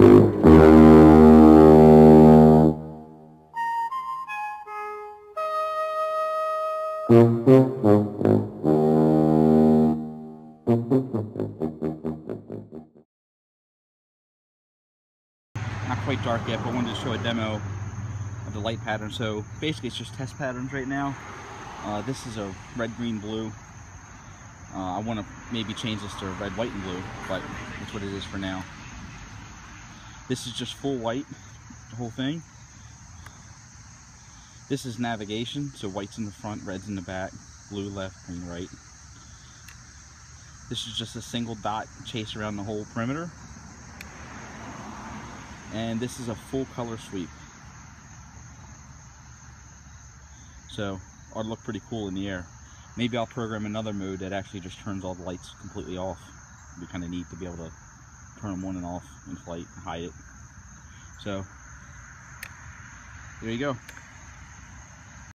Not quite dark yet, but I wanted to show a demo of the light pattern. So basically it's just test patterns right now. Uh, this is a red, green, blue. Uh, I want to maybe change this to red, white, and blue, but that's what it is for now. This is just full white, the whole thing. This is navigation, so white's in the front, red's in the back, blue left, green right. This is just a single dot chase around the whole perimeter. And this is a full color sweep. So, ought to look pretty cool in the air. Maybe I'll program another mode that actually just turns all the lights completely off. It'd be kind of neat to be able to turn them on and off in flight, hide it. So, there you go.